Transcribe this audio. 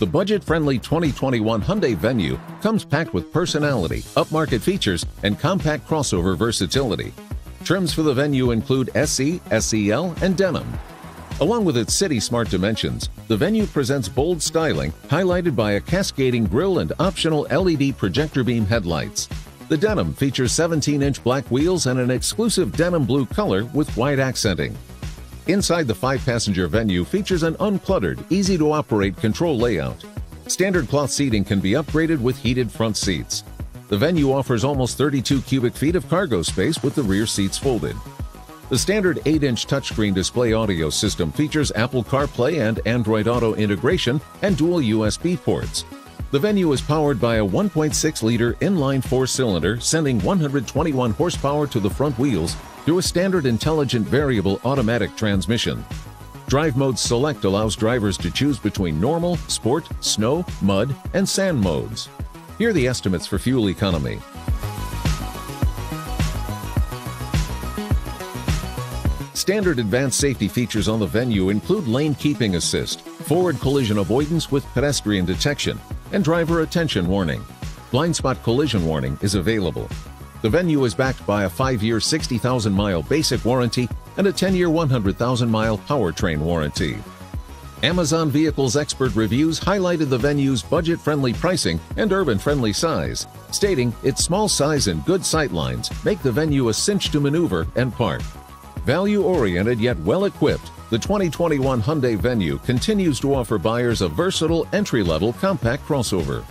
The budget-friendly 2021 Hyundai Venue comes packed with personality, upmarket features, and compact crossover versatility. Trims for the Venue include SE, SEL, and Denim. Along with its city smart dimensions, the Venue presents bold styling highlighted by a cascading grille and optional LED projector beam headlights. The Denim features 17-inch black wheels and an exclusive denim blue color with white accenting. Inside the five-passenger Venue features an uncluttered, easy-to-operate control layout. Standard cloth seating can be upgraded with heated front seats. The Venue offers almost 32 cubic feet of cargo space with the rear seats folded. The standard 8-inch touchscreen display audio system features Apple CarPlay and Android Auto integration and dual USB ports. The Venue is powered by a 1.6-liter inline four-cylinder sending 121 horsepower to the front wheels through a standard intelligent variable automatic transmission. Drive Mode Select allows drivers to choose between normal, sport, snow, mud, and sand modes. Here are the estimates for fuel economy. Standard advanced safety features on the Venue include lane keeping assist, forward collision avoidance with pedestrian detection, and driver attention warning. Blind spot collision warning is available. The Venue is backed by a 5-year 60,000-mile basic warranty and a 10-year 100,000-mile powertrain warranty. Amazon Vehicles expert reviews highlighted the Venue's budget-friendly pricing and urban-friendly size, stating its small size and good sightlines make the Venue a cinch to maneuver and park. Value-oriented yet well-equipped, the 2021 Hyundai Venue continues to offer buyers a versatile entry-level compact crossover.